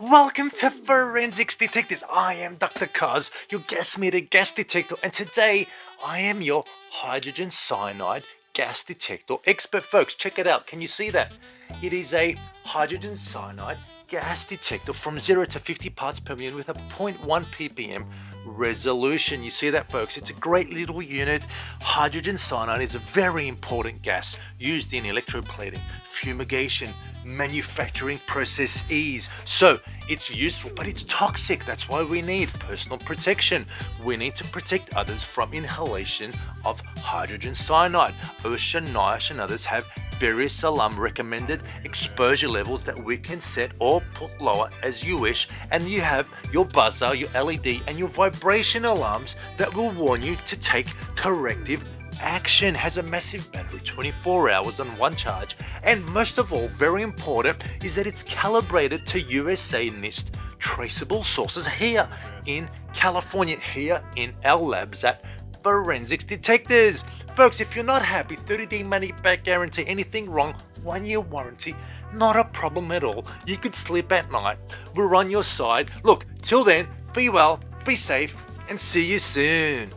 Welcome to Forensics Detectors. I am Dr. Koz, your gas meter gas detector, and today I am your hydrogen cyanide gas detector expert. Folks, check it out. Can you see that? It is a hydrogen cyanide gas detector from 0 to 50 parts per million with a 0.1 ppm resolution. You see that, folks? It's a great little unit. Hydrogen cyanide is a very important gas used in electroplating, fumigation, manufacturing process ease. So it's useful, but it's toxic. That's why we need personal protection. We need to protect others from inhalation of hydrogen cyanide. OSHA, NIOSH, and others have various Salam recommended exposure levels that we can set or put lower as you wish and you have your buzzer, your LED and your vibration alarms that will warn you to take corrective action. Has a massive battery 24 hours on one charge and most of all very important is that it's calibrated to USA NIST traceable sources here in California here in our labs at forensics detectors. Folks, if you're not happy, 30 day money back guarantee, anything wrong, one year warranty, not a problem at all. You could sleep at night. We're on your side. Look, till then, be well, be safe, and see you soon.